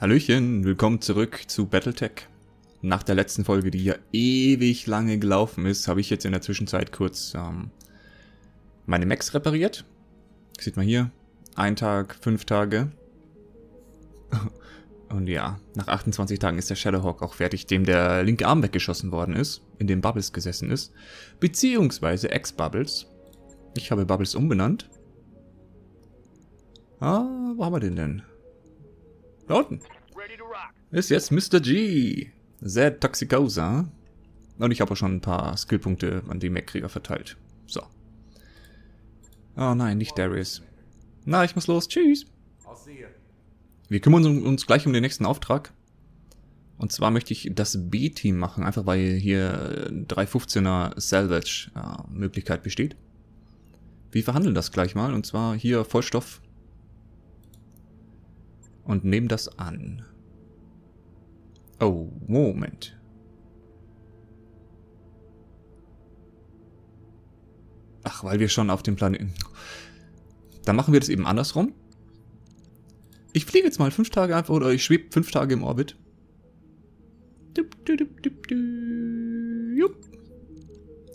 Hallöchen, willkommen zurück zu Battletech. Nach der letzten Folge, die ja ewig lange gelaufen ist, habe ich jetzt in der Zwischenzeit kurz ähm, meine Max repariert. Sieht man hier, ein Tag, fünf Tage. Und ja, nach 28 Tagen ist der Shadowhawk auch fertig, dem der linke Arm weggeschossen worden ist, in dem Bubbles gesessen ist. Beziehungsweise Ex-Bubbles. Ich habe Bubbles umbenannt. Ah, wo haben wir den denn? Da unten. Ist jetzt Mr. G. Z Toxicosa. Und ich habe auch schon ein paar Skillpunkte an die Mech-Krieger verteilt. So. Oh nein, nicht Darius. Na, ich muss los. Tschüss. Wir kümmern uns gleich um den nächsten Auftrag. Und zwar möchte ich das B-Team machen, einfach weil hier 315er Salvage äh, besteht. Wir verhandeln das gleich mal und zwar hier Vollstoff und nehmen das an. Oh, Moment. Ach, weil wir schon auf dem Planeten... Dann machen wir das eben andersrum. Ich fliege jetzt mal fünf Tage einfach, oder ich schwebe fünf Tage im Orbit.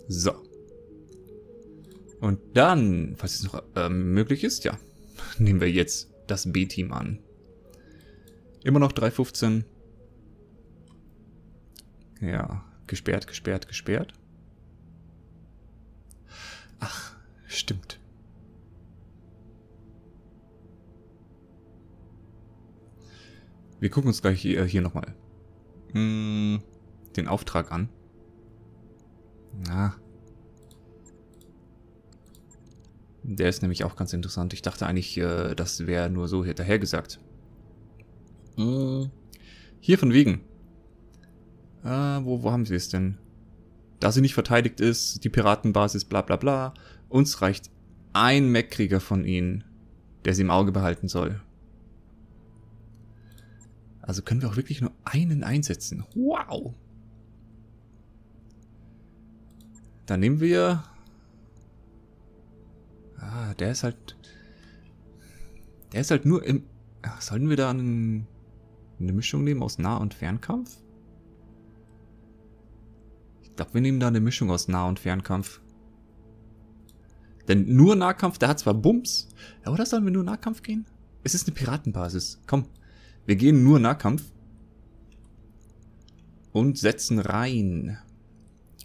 So. Und dann, falls es noch äh, möglich ist, ja, nehmen wir jetzt das B-Team an. Immer noch 315. Ja, gesperrt, gesperrt, gesperrt. Ach, stimmt. Wir gucken uns gleich hier, hier nochmal hm, den Auftrag an. Na. Der ist nämlich auch ganz interessant. Ich dachte eigentlich, äh, das wäre nur so hinterher gesagt. Hm. Hier von wegen. Äh, wo, wo haben sie es denn? Da sie nicht verteidigt ist, die Piratenbasis, bla bla bla. Uns reicht ein Mech-Krieger von ihnen, der sie im Auge behalten soll. Also können wir auch wirklich nur einen einsetzen. Wow! Dann nehmen wir... Ah, der ist halt... Der ist halt nur im... Ach, sollen wir da einen eine Mischung nehmen aus Nah- und Fernkampf? Ich glaube, wir nehmen da eine Mischung aus Nah- und Fernkampf. Denn nur Nahkampf, der hat zwar Bums. Ja, oder sollen wir nur Nahkampf gehen? Es ist eine Piratenbasis. Komm, wir gehen nur Nahkampf. Und setzen rein.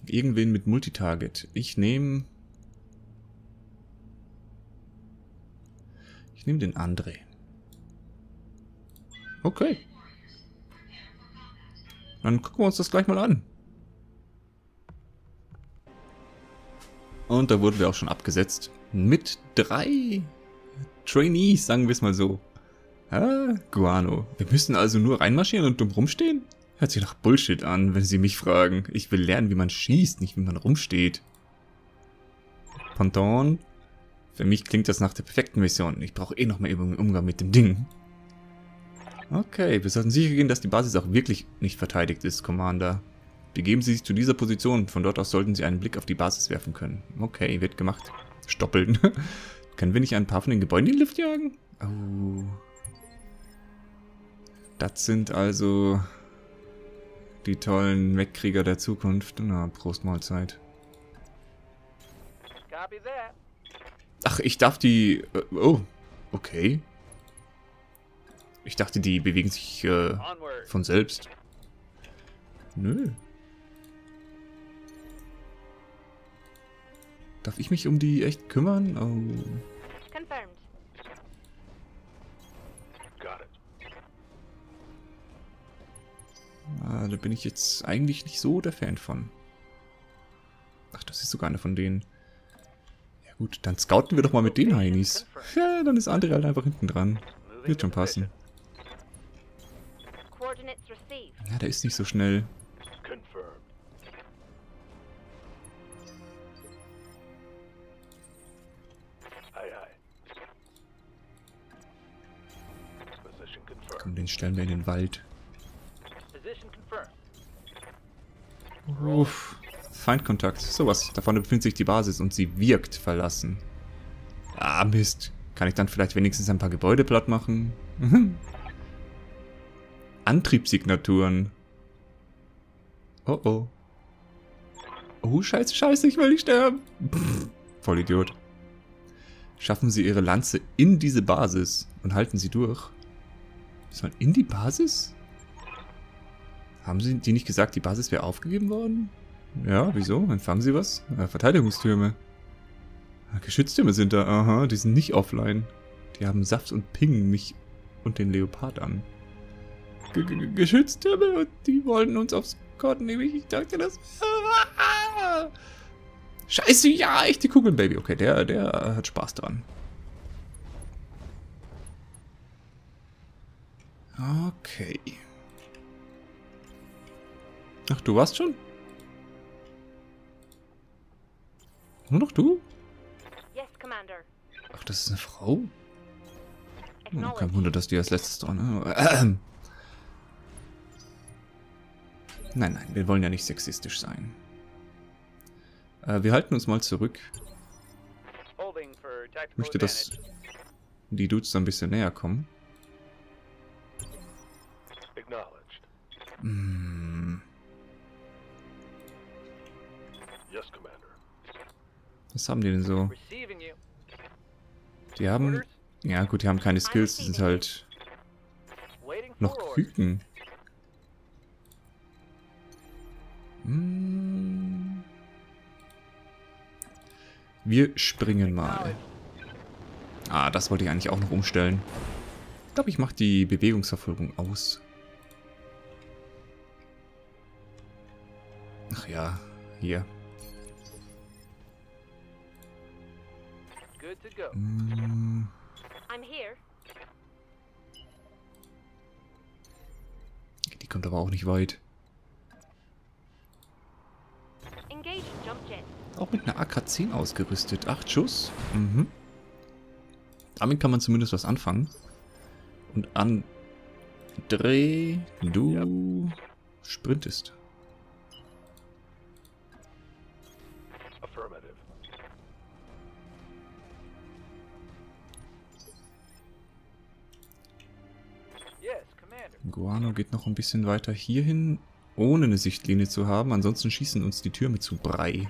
Irgendwen mit Multitarget. Ich nehme... Ich nehme den André. Okay. Dann gucken wir uns das gleich mal an. Und da wurden wir auch schon abgesetzt. Mit drei Trainees, sagen wir es mal so. Ah, Guano. Wir müssen also nur reinmarschieren und dumm rumstehen? Hört sich nach Bullshit an, wenn Sie mich fragen. Ich will lernen, wie man schießt, nicht wie man rumsteht. Ponton. Für mich klingt das nach der perfekten Mission. Ich brauche eh noch mehr Übung im Umgang mit dem Ding. Okay, wir sollten sicher gehen, dass die Basis auch wirklich nicht verteidigt ist, Commander. Begeben Sie sich zu dieser Position. Von dort aus sollten Sie einen Blick auf die Basis werfen können. Okay, wird gemacht. Stoppeln. Können wir nicht ein paar von den Gebäuden in die Luft jagen? Oh. Das sind also die tollen Mech-Krieger der Zukunft. Na, Prost Mahlzeit. Ach, ich darf die... Äh, oh, okay. Ich dachte, die bewegen sich äh, von selbst. Nö. Darf ich mich um die echt kümmern? Oh. Confirmed. Ah, da bin ich jetzt eigentlich nicht so der Fan von. Ach, das ist sogar einer von denen. Ja gut, dann scouten wir doch mal mit den Heinis. Ja, dann ist André halt einfach hinten dran. Wird schon passen. Ja, der ist nicht so schnell. Komm, den stellen wir in den Wald. Uff. Feindkontakt. Sowas. Da vorne befindet sich die Basis und sie wirkt verlassen. Ah, Mist. Kann ich dann vielleicht wenigstens ein paar Gebäude platt machen? Antriebssignaturen. Oh oh. Oh, scheiße, scheiße, ich will nicht sterben. Pff, voll Idiot. Schaffen Sie Ihre Lanze in diese Basis und halten Sie durch. Man in die Basis? Haben Sie die nicht gesagt, die Basis wäre aufgegeben worden? Ja, wieso? Empfangen Sie was? Äh, Verteidigungstürme. Ah, Geschütztürme sind da. Aha, die sind nicht offline. Die haben Saft und pingen mich und den Leopard an. G -G Geschütztürme und die wollen uns aufs Korn nehmen. Ich dachte das. Scheiße, ja, echte Kugeln, Baby. Okay, der, der hat Spaß dran. Okay. Ach, du warst schon? Nur noch du? Ach, das ist eine Frau? Oh, kein Wunder, dass die als letztes dran. Nein, nein, wir wollen ja nicht sexistisch sein. Äh, wir halten uns mal zurück. Ich möchte, dass die Dudes ein bisschen näher kommen. Hm. Was haben die denn so? Die haben... Ja gut, die haben keine Skills, die sind halt... Noch Küken. Hm. Wir springen mal. Ah, das wollte ich eigentlich auch noch umstellen. Ich glaube, ich mache die Bewegungsverfolgung aus. Ach ja, hier. Hm. Die kommt aber auch nicht weit. Auch mit einer AK-10 ausgerüstet. Acht Schuss. Mhm. Damit kann man zumindest was anfangen. Und André, du yep. sprintest. Guano geht noch ein bisschen weiter hierhin, ohne eine Sichtlinie zu haben. Ansonsten schießen uns die Türme zu Brei.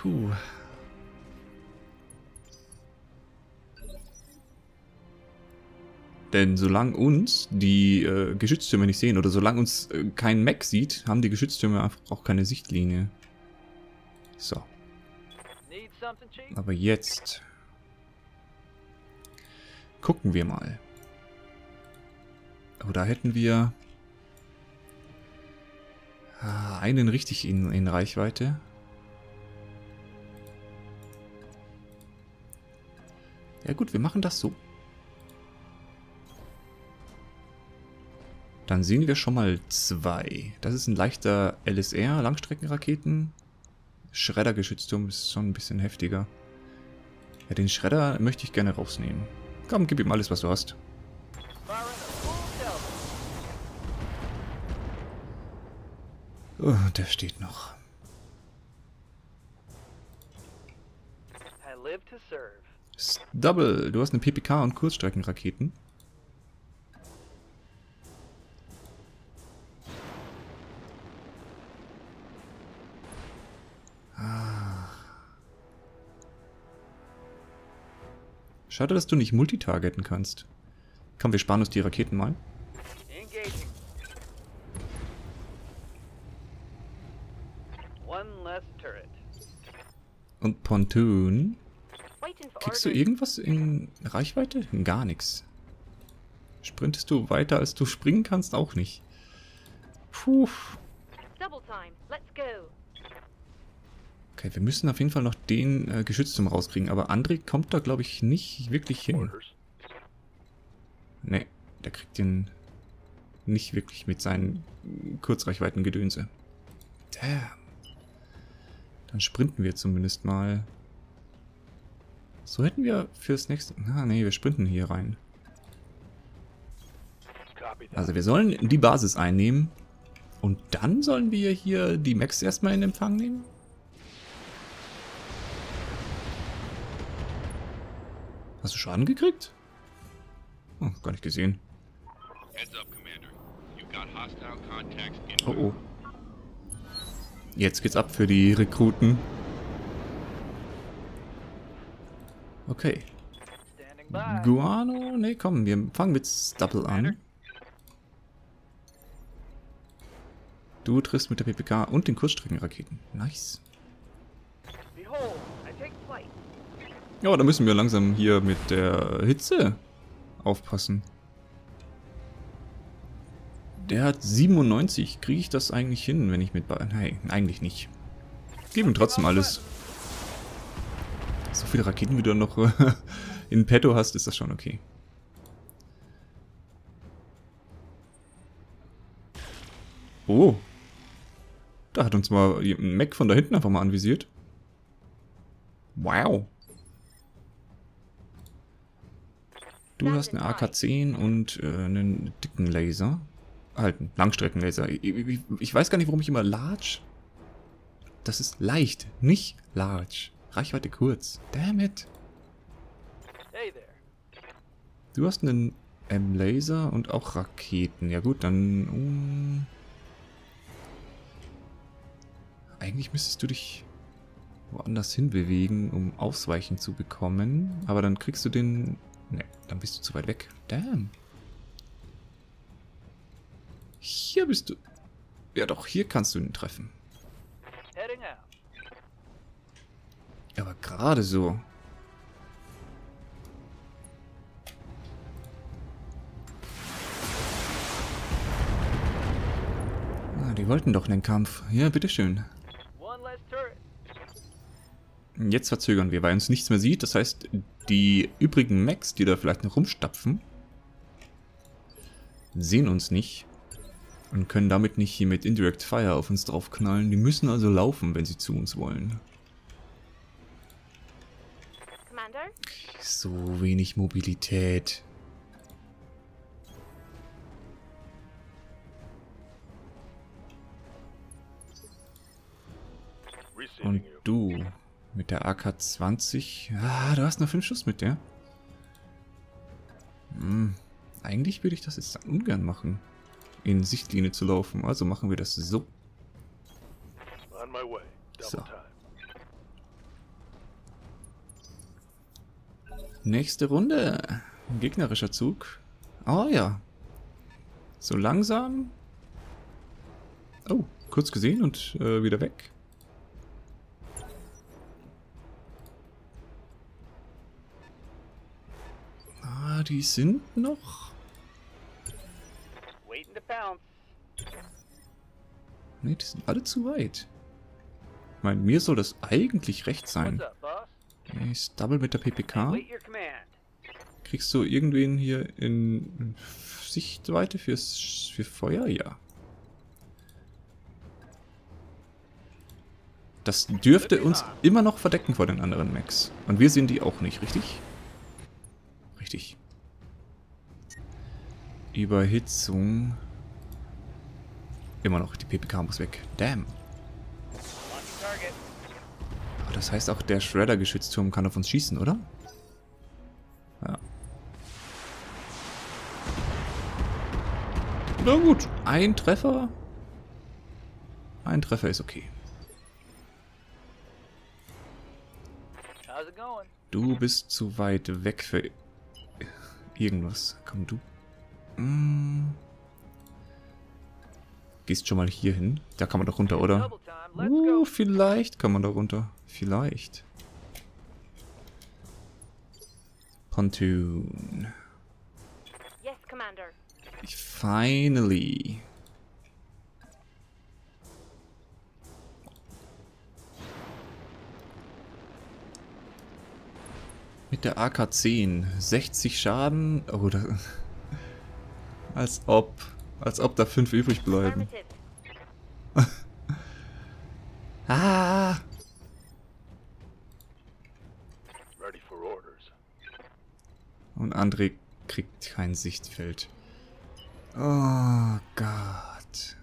Puh. Denn solange uns die äh, Geschütztürme nicht sehen oder solange uns äh, kein Mech sieht, haben die Geschütztürme einfach auch keine Sichtlinie. So. Aber jetzt gucken wir mal. Oh, da hätten wir ah, einen richtig in, in Reichweite. Ja gut, wir machen das so. Dann sehen wir schon mal zwei. Das ist ein leichter LSR, Langstreckenraketen. Schredder-Geschützturm ist schon ein bisschen heftiger. Ja, den Schredder möchte ich gerne rausnehmen. Komm, gib ihm alles, was du hast. Oh, der steht noch. Double, du hast eine PPK und Kurzstreckenraketen. Schade, dass du nicht multitargeten kannst. Komm, wir sparen uns die Raketen mal. Und Pontoon. Kriegst du irgendwas in Reichweite? Gar nichts. Sprintest du weiter, als du springen kannst? Auch nicht. Puh. Okay, wir müssen auf jeden Fall noch den äh, Geschützturm rauskriegen, aber André kommt da, glaube ich, nicht wirklich hin. Ne, der kriegt den nicht wirklich mit seinen Kurzreichweiten-Gedönse. Damn. Dann sprinten wir zumindest mal. So hätten wir fürs nächste... Ah, nee, wir sprinten hier rein. Also wir sollen die Basis einnehmen. Und dann sollen wir hier die Max erstmal in Empfang nehmen? Hast du Schaden gekriegt? Oh, gar nicht gesehen. Oh oh. Jetzt geht's ab für die Rekruten. Okay. Guano? Ne, komm, wir fangen mit Stubble an. Du triffst mit der PPK und den Kurzstreckenraketen. Nice. Ja, da müssen wir langsam hier mit der Hitze aufpassen. Der hat 97. Kriege ich das eigentlich hin, wenn ich mit... Ba Nein, eigentlich nicht. Gib ihm trotzdem alles. So viele Raketen, wie du noch in petto hast, ist das schon okay. Oh. Da hat uns mal ein Mac von da hinten einfach mal anvisiert. Wow. Du hast eine AK-10 und äh, einen dicken Laser. Halt, Langstreckenlaser. Ich, ich, ich, weiß gar nicht, warum ich immer Large... Das ist leicht, nicht Large. Reichweite kurz. Damn it. Du hast einen M-Laser und auch Raketen. Ja gut, dann... Um eigentlich müsstest du dich woanders hinbewegen, um Ausweichen zu bekommen. Aber dann kriegst du den... Ne, dann bist du zu weit weg. Damn. Hier bist du... Ja doch, hier kannst du ihn treffen. Aber gerade so. Ah, die wollten doch einen Kampf. Ja, bitteschön. Jetzt verzögern wir, weil uns nichts mehr sieht. Das heißt, die übrigen Mechs, die da vielleicht noch rumstapfen, sehen uns nicht und können damit nicht hier mit Indirect Fire auf uns draufknallen. Die müssen also laufen, wenn sie zu uns wollen. So wenig Mobilität. Und du, mit der AK-20. Ah, du hast nur 5 Schuss mit der. Hm, eigentlich würde ich das jetzt ungern machen. In Sichtlinie zu laufen. Also machen wir das so. So. Nächste Runde. gegnerischer Zug. Oh ja. So langsam. Oh, kurz gesehen und äh, wieder weg. die sind noch. Ne, die sind alle zu weit. Ich meine, mir soll das eigentlich recht sein. Okay, Double mit der PPK. Kriegst du irgendwen hier in Sichtweite fürs, für Feuer? Ja. Das dürfte uns immer noch verdecken vor den anderen Max. Und wir sehen die auch nicht, richtig? Richtig. Überhitzung. Immer noch, die PPK muss weg. Damn. Aber das heißt auch, der Shredder-Geschützturm kann auf uns schießen, oder? Ja. Na gut, ein Treffer. Ein Treffer ist okay. Du bist zu weit weg für irgendwas. Komm, du hm. Gehst schon mal hier hin. Da kann man doch runter, oder? Uh, vielleicht kann man da runter. Vielleicht. Pontoon. Finally. Mit der AK-10. 60 Schaden. Oh, da... Als ob. Als ob da fünf übrig bleiben. ah! Und André kriegt kein Sichtfeld. Oh Gott.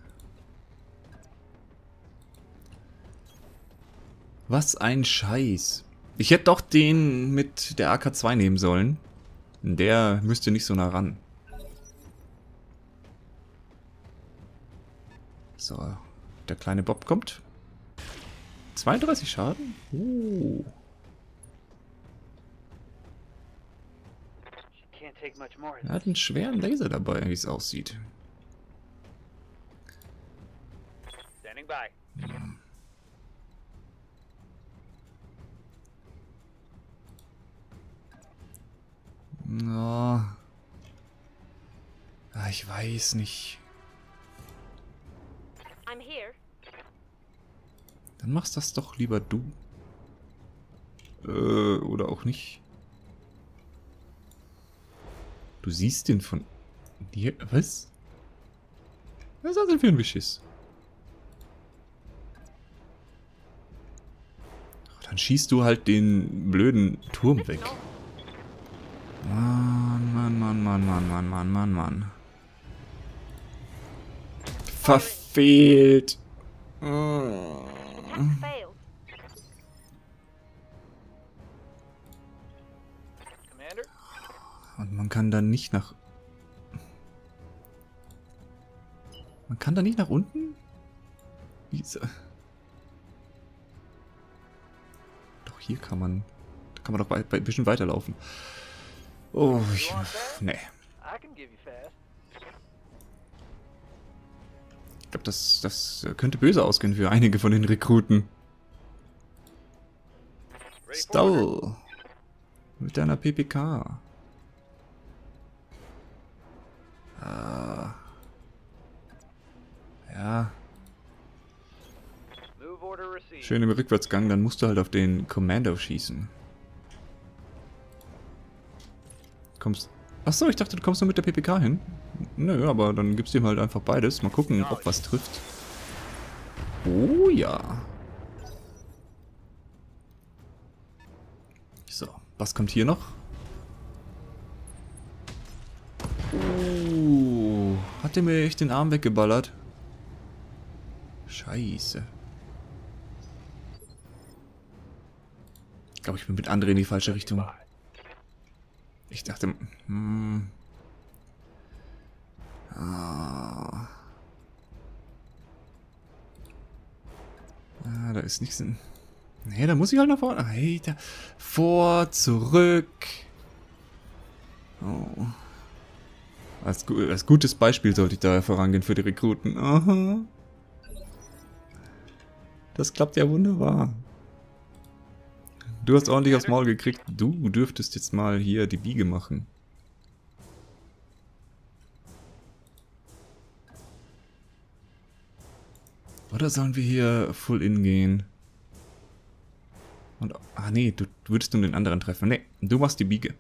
Was ein Scheiß. Ich hätte doch den mit der AK-2 nehmen sollen. Der müsste nicht so nah ran. So, der kleine Bob kommt. 32 Schaden? Uh. Er hat einen schweren Laser dabei, wie es aussieht. Oh. Ah, ich weiß nicht. Dann machst das doch lieber du. Äh, oder auch nicht. Du siehst den von hier. Was? Was ist das denn für ein Beschiss? Dann schießt du halt den blöden Turm weg. Mann, Mann, Mann, Mann, Mann, Mann, Mann, Mann, Mann. Verfehlt. Oh. Und man kann dann nicht nach... Man kann da nicht nach unten? Wieso? Doch, hier kann man... Da kann man doch ein bisschen weiterlaufen. Oh, ich... Nee. Ich glaube, das, das könnte böse ausgehen für einige von den Rekruten. Stall. Mit deiner PPK. Äh, ja. Schön im Rückwärtsgang, dann musst du halt auf den Commando schießen. Kommst... Achso, ich dachte, du kommst nur mit der PPK hin. Nö, aber dann gibst du ihm halt einfach beides. Mal gucken, ob was trifft. Oh ja. So, was kommt hier noch? Hat der mir echt den Arm weggeballert? Scheiße. Ich glaube, ich bin mit André in die falsche Richtung. Ich dachte... Hm, ah. ah, da ist nichts in... Nee, da muss ich halt nach vorne. Alter. Vor, zurück. Oh. Als, als gutes Beispiel sollte ich da vorangehen für die Rekruten. Aha. Das klappt ja wunderbar. Du hast ordentlich aufs Maul gekriegt. Du dürftest jetzt mal hier die Biege machen. Oder sollen wir hier full in gehen? Und, ah nee, du, würdest nun den anderen treffen. Nee, du machst die Biege.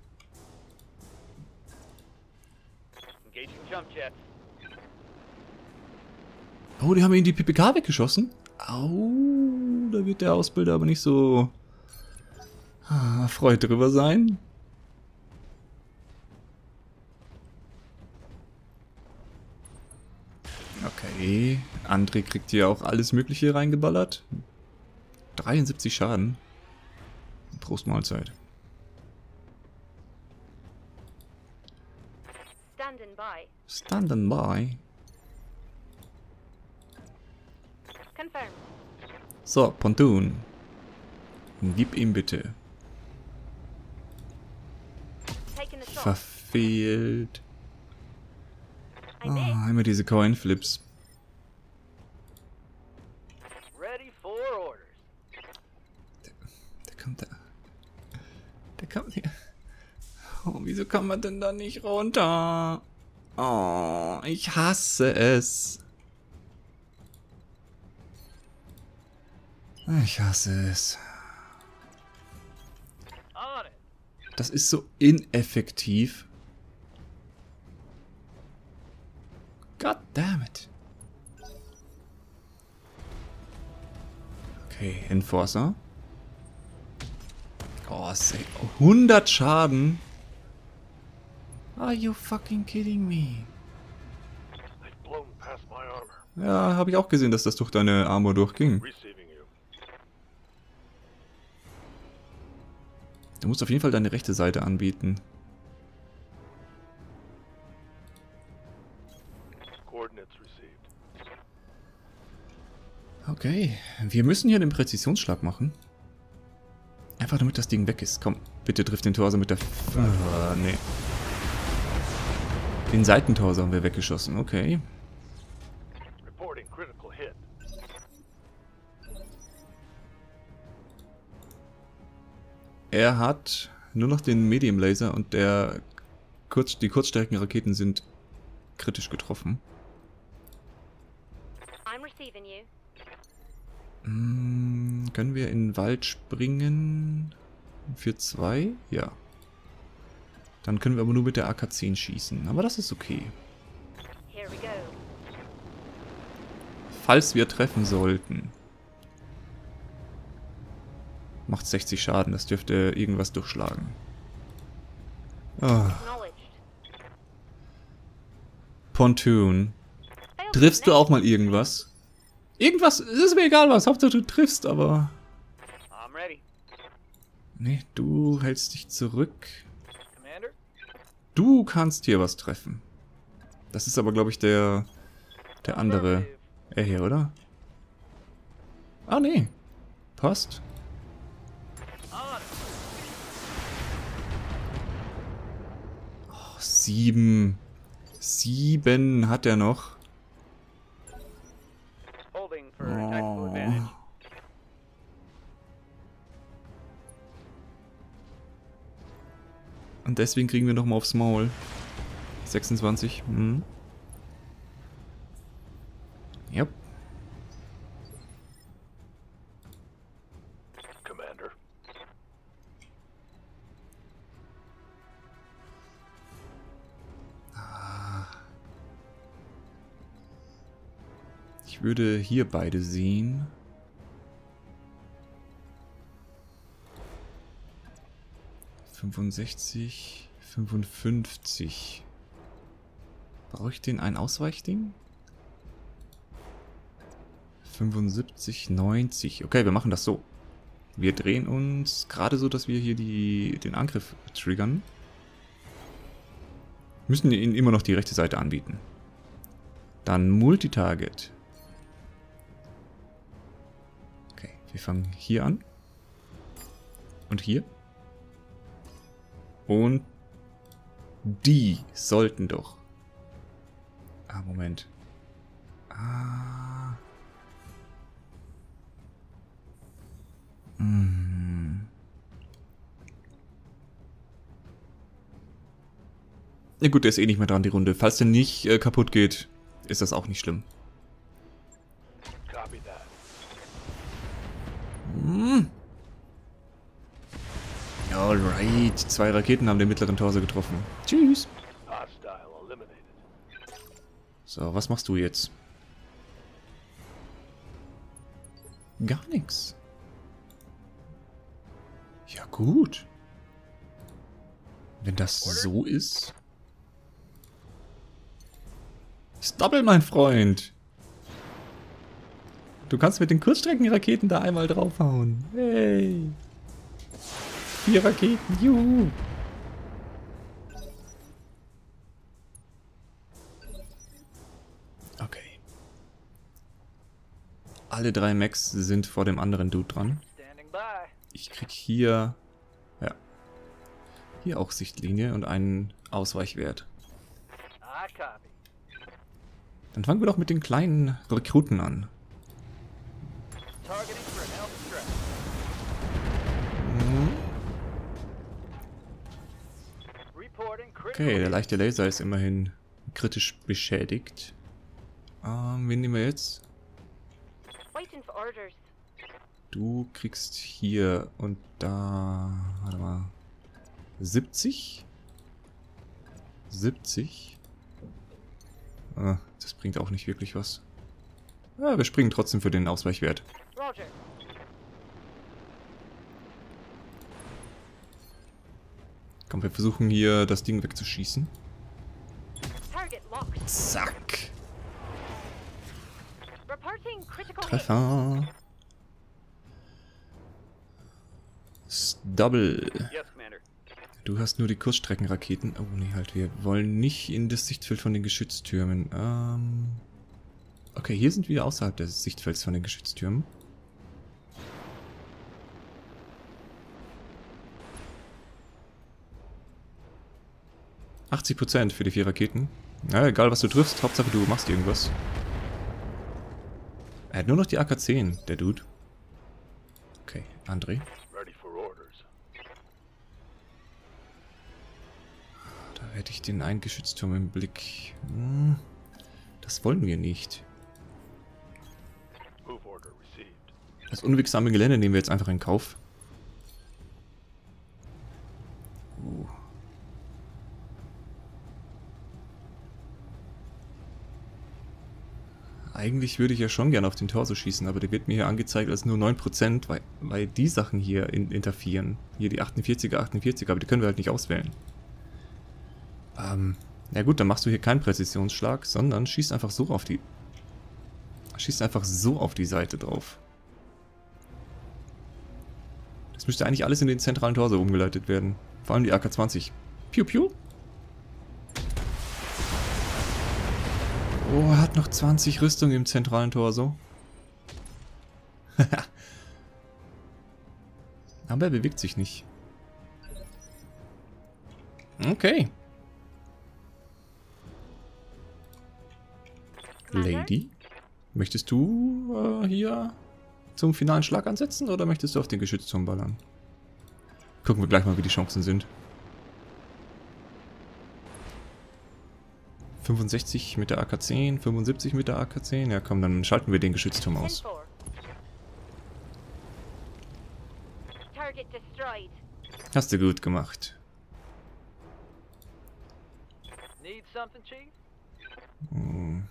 Oh, die haben ihn die PPK weggeschossen? Au, da wird der Ausbilder aber nicht so ah, freut drüber sein. Okay, André kriegt hier auch alles mögliche reingeballert. 73 Schaden. Prost Mahlzeit. Standing by. Standing by. So, Pontoon. Gib ihm bitte. Verfehlt. Oh, immer diese Coin-Flips. Der, der kommt da. Der kommt hier. Oh, wieso kann man denn da nicht runter? Oh, ich hasse es. Ich hasse es. Das ist so ineffektiv. God damn it. Okay, Enforcer. Oh, 100 Schaden? Are you fucking kidding me? Ja, habe ich auch gesehen, dass das durch deine Armor durchging. Du musst auf jeden Fall deine rechte Seite anbieten. Okay, wir müssen hier den Präzisionsschlag machen. Einfach damit das Ding weg ist. Komm, bitte trifft den Torso mit der... F oh, nee. Den Seitentorso haben wir weggeschossen, okay. Er hat nur noch den Medium Laser und der Kurz die Kurzstreckenraketen sind kritisch getroffen. Hm, können wir in den Wald springen? Für zwei? Ja. Dann können wir aber nur mit der AK-10 schießen. Aber das ist okay. Falls wir treffen sollten. Macht 60 Schaden, das dürfte irgendwas durchschlagen. Oh. Pontoon. Triffst du auch mal irgendwas? Irgendwas, ist mir egal was, Hauptsache du triffst, aber... Nee, du hältst dich zurück. Du kannst hier was treffen. Das ist aber, glaube ich, der... Der andere. Er hier, oder? Ah, nee. Passt. Oh, sieben. Sieben hat er noch. Und deswegen kriegen wir nochmal aufs Maul. 26. Hm. Yep. würde hier beide sehen. Fünfundsechzig, fünfundfünfzig. Brauche ich den ein Ausweichding? 75, 90. Okay, wir machen das so. Wir drehen uns gerade so, dass wir hier die, den Angriff triggern. Müssen ihnen immer noch die rechte Seite anbieten. Dann Multitarget. Wir fangen hier an. Und hier. Und die sollten doch. Ah, Moment. Ah. Hm. Ja gut, der ist eh nicht mehr dran, die Runde. Falls der nicht äh, kaputt geht, ist das auch nicht schlimm. Hm. Alright, zwei Raketen haben den mittleren Torso getroffen. Tschüss. So, was machst du jetzt? Gar nichts. Ja gut. Wenn das so ist... Stubble, mein Freund. Du kannst mit den Kurzstreckenraketen da einmal draufhauen. Hey. Vier Raketen, juhu. Okay. Alle drei Max sind vor dem anderen Dude dran. Ich krieg hier... Ja. Hier auch Sichtlinie und einen Ausweichwert. Dann fangen wir doch mit den kleinen Rekruten an. Okay, der leichte Laser ist immerhin kritisch beschädigt. Ähm, wen nehmen wir jetzt? Du kriegst hier und da... Warte mal. 70? 70? Ah, das bringt auch nicht wirklich was. Ja, wir springen trotzdem für den Ausweichwert. Komm, wir versuchen hier das Ding wegzuschießen. Zack. Treffer. Double. Du hast nur die Kurzstreckenraketen. Oh, nee, halt, wir wollen nicht in das Sichtfeld von den Geschütztürmen. Ähm... Okay, hier sind wir außerhalb des Sichtfelds von den Geschütztürmen. Prozent für die vier Raketen. Ja, egal was du triffst, Hauptsache du machst irgendwas. Er hat nur noch die AK-10, der Dude. Okay, André. Da hätte ich den einen Geschützturm im Blick. Hm, das wollen wir nicht. Das unwegsame Gelände nehmen wir jetzt einfach in Kauf. Uh. Eigentlich würde ich ja schon gerne auf den Torso schießen, aber der wird mir hier angezeigt als nur 9%, weil, weil die Sachen hier in, interferieren. Hier die 48er, 48er, aber die können wir halt nicht auswählen. Ähm, ja gut, dann machst du hier keinen Präzisionsschlag, sondern schießt einfach so auf die... Schießt einfach so auf die Seite drauf. Das müsste eigentlich alles in den zentralen Torso umgeleitet werden. Vor allem die AK-20. Piu, piu. Oh, er hat noch 20 Rüstung im zentralen Torso. Aber er bewegt sich nicht. Okay. Lady, möchtest du äh, hier zum finalen Schlag ansetzen oder möchtest du auf den Geschützturm ballern? Gucken wir gleich mal, wie die Chancen sind. 65 mit der AK-10, 75 mit der AK-10. Ja komm, dann schalten wir den Geschützturm aus. Hast du gut gemacht. Hm.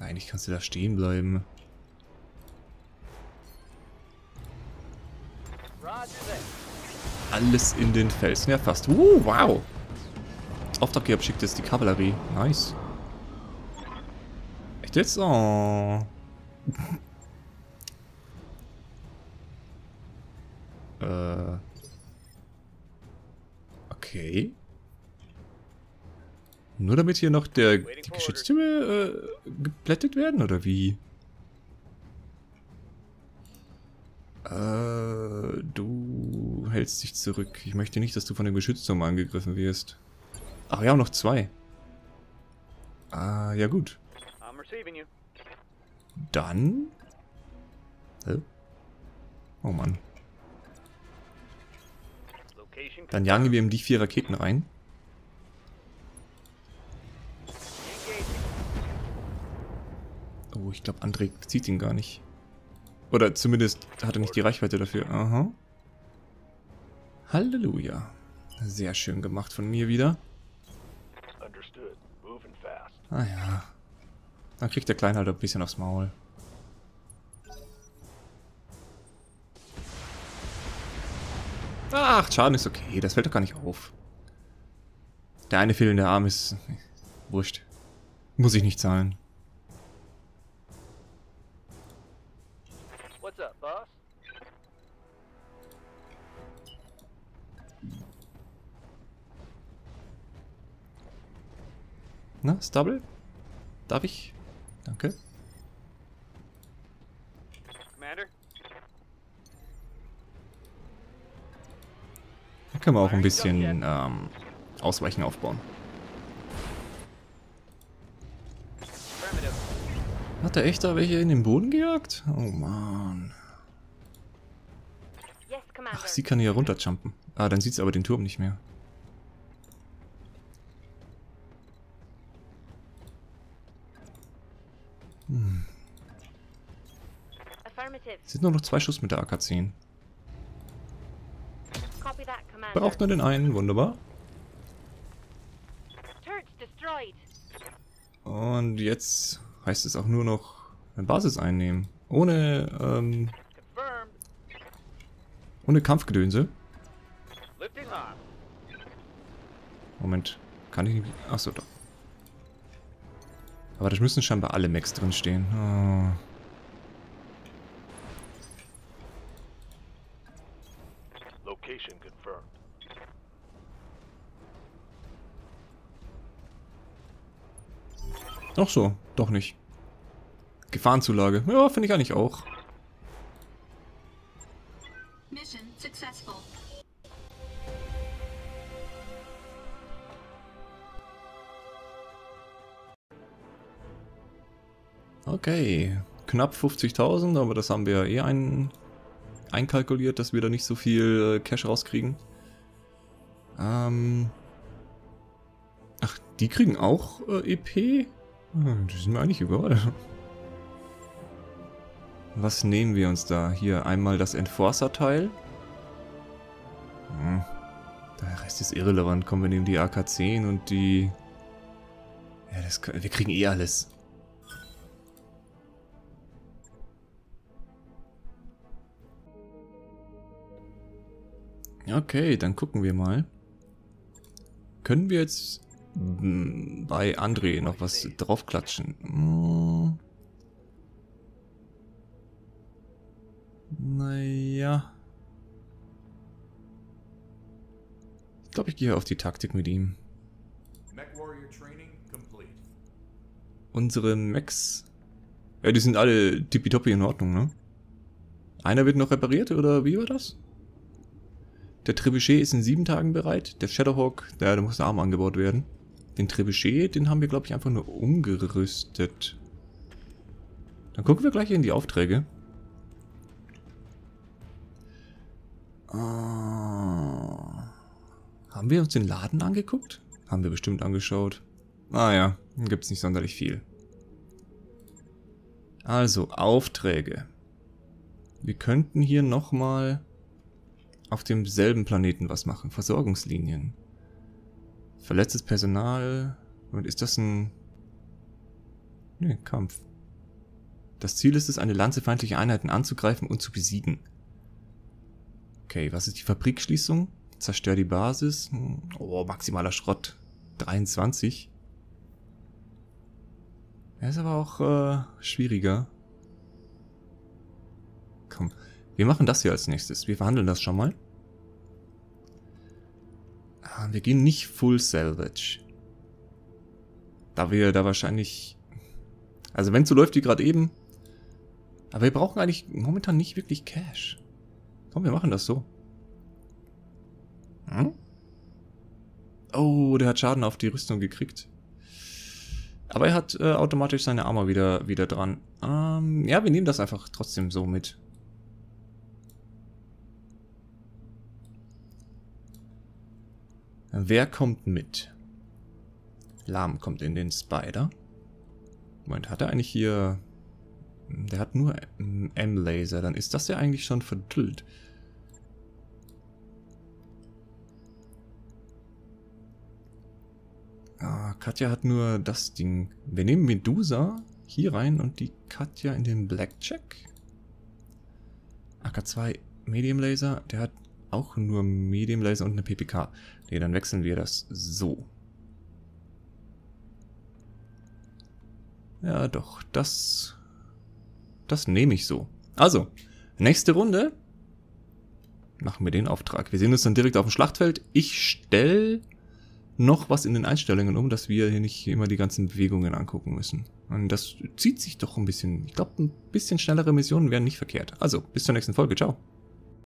Eigentlich kannst du da stehen bleiben. Alles in den Felsen. Ja, fast. Uh, wow. Auftraggeber schickt jetzt die Kavallerie. Nice. Echt jetzt? Oh. äh. Okay. Nur damit hier noch der, die Geschütztürme äh, geplättet werden, oder wie? Äh, du hältst dich zurück. Ich möchte nicht, dass du von dem Geschützturm angegriffen wirst. Ach, haben noch zwei. Ah, ja gut. Dann... Oh Mann. Dann jagen wir ihm die vier Raketen rein. Oh, ich glaube, André zieht ihn gar nicht. Oder zumindest hat er nicht die Reichweite dafür. Aha. Halleluja. Sehr schön gemacht von mir wieder. Ah ja. Dann kriegt der Kleine halt ein bisschen aufs Maul. Ach, Schaden ist okay. Das fällt doch gar nicht auf. Der eine fehlende Arm ist... Wurscht. Muss ich nicht zahlen. What's up, boss? Na, Stubble? Darf ich? Danke. Commander? Da können wir auch ein bisschen ähm, Ausweichen aufbauen. Hat er echt da welche in den Boden gejagt? Oh man. Ach, sie kann hier runterjumpen. Ah, dann sieht sie aber den Turm nicht mehr. Sind nur noch zwei Schuss mit der AK-10. Braucht nur den einen, wunderbar. Und jetzt heißt es auch nur noch eine Basis einnehmen. Ohne, ähm, ohne Kampfgedönse. Moment, kann ich nicht... Achso, doch. Aber da müssen scheinbar alle Mechs drinstehen. Oh. Ach so, doch nicht. Gefahrenzulage. Ja, finde ich eigentlich auch. Mission successful. Okay, knapp 50.000, aber das haben wir ja eh ein, einkalkuliert, dass wir da nicht so viel äh, Cash rauskriegen. Ähm Ach, die kriegen auch äh, EP? Hm, die sind eigentlich egal. Was nehmen wir uns da? Hier einmal das Enforcer-Teil. Hm. Der Rest ist irrelevant. Kommen wir nehmen die AK-10 und die... Ja, das, wir kriegen eh alles. Okay, dann gucken wir mal. Können wir jetzt bei André noch was draufklatschen? Hm. Naja. Ich glaube, ich gehe auf die Taktik mit ihm. Unsere Max... Ja, die sind alle tippitoppi in Ordnung, ne? Einer wird noch repariert, oder wie war das? Der Trebuchet ist in sieben Tagen bereit. Der Shadowhawk, der, der muss der Arm angebaut werden. Den Trebuchet, den haben wir, glaube ich, einfach nur umgerüstet. Dann gucken wir gleich in die Aufträge. Ah, haben wir uns den Laden angeguckt? Haben wir bestimmt angeschaut. Ah ja, gibt es nicht sonderlich viel. Also, Aufträge. Wir könnten hier nochmal auf demselben Planeten was machen. Versorgungslinien. Verletztes Personal. Und ist das ein... Ne, Kampf. Das Ziel ist es, eine Lanze feindlicher Einheiten anzugreifen und zu besiegen. Okay, was ist die Fabrikschließung? Zerstör die Basis. Oh, maximaler Schrott. 23. Er ist aber auch äh, schwieriger. Komm, wir machen das hier als nächstes. Wir verhandeln das schon mal. Ah, wir gehen nicht Full Salvage. Da wir da wahrscheinlich... Also wenn es so läuft wie gerade eben. Aber wir brauchen eigentlich momentan nicht wirklich Cash. Komm, wir machen das so. Hm? Oh, der hat Schaden auf die Rüstung gekriegt. Aber er hat äh, automatisch seine Armor wieder, wieder dran. Ähm, ja, wir nehmen das einfach trotzdem so mit. Wer kommt mit? Lahm kommt in den Spider. Moment, hat er eigentlich hier... Der hat nur M-Laser. Dann ist das ja eigentlich schon verdüllt. Ah, Katja hat nur das Ding. Wir nehmen Medusa hier rein und die Katja in den Blackjack. AK2 Medium Laser, der hat auch nur Medium Laser und eine PPK. Ne, dann wechseln wir das so. Ja, doch, das... Das nehme ich so. Also, nächste Runde machen wir den Auftrag. Wir sehen uns dann direkt auf dem Schlachtfeld. Ich stelle noch was in den Einstellungen um, dass wir hier nicht immer die ganzen Bewegungen angucken müssen. Und das zieht sich doch ein bisschen. Ich glaube, ein bisschen schnellere Missionen wären nicht verkehrt. Also, bis zur nächsten Folge. Ciao.